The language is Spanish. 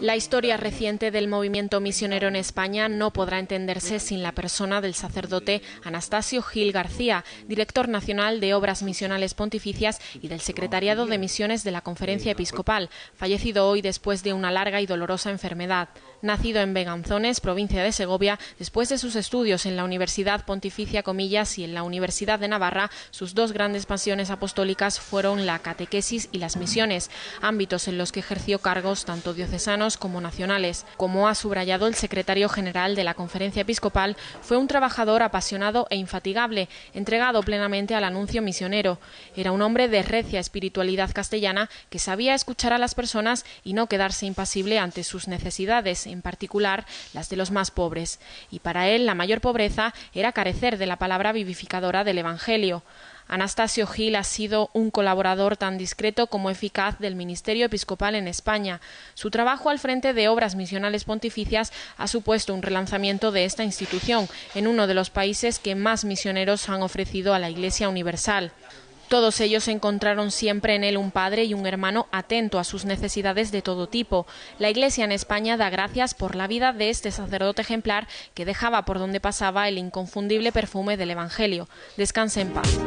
La historia reciente del movimiento misionero en España no podrá entenderse sin la persona del sacerdote Anastasio Gil García, director nacional de Obras Misionales Pontificias y del Secretariado de Misiones de la Conferencia Episcopal, fallecido hoy después de una larga y dolorosa enfermedad. Nacido en Beganzones, provincia de Segovia, después de sus estudios en la Universidad Pontificia Comillas y en la Universidad de Navarra, sus dos grandes pasiones apostólicas fueron la catequesis y las misiones, ámbitos en los que ejerció cargos tanto diocesanos como nacionales. Como ha subrayado el secretario general de la Conferencia Episcopal, fue un trabajador apasionado e infatigable, entregado plenamente al anuncio misionero. Era un hombre de recia espiritualidad castellana que sabía escuchar a las personas y no quedarse impasible ante sus necesidades, en particular las de los más pobres. Y para él la mayor pobreza era carecer de la palabra vivificadora del Evangelio. Anastasio Gil ha sido un colaborador tan discreto como eficaz del ministerio episcopal en España. Su trabajo al frente de obras misionales pontificias ha supuesto un relanzamiento de esta institución en uno de los países que más misioneros han ofrecido a la Iglesia Universal. Todos ellos encontraron siempre en él un padre y un hermano atento a sus necesidades de todo tipo. La Iglesia en España da gracias por la vida de este sacerdote ejemplar que dejaba por donde pasaba el inconfundible perfume del Evangelio. Descanse en paz.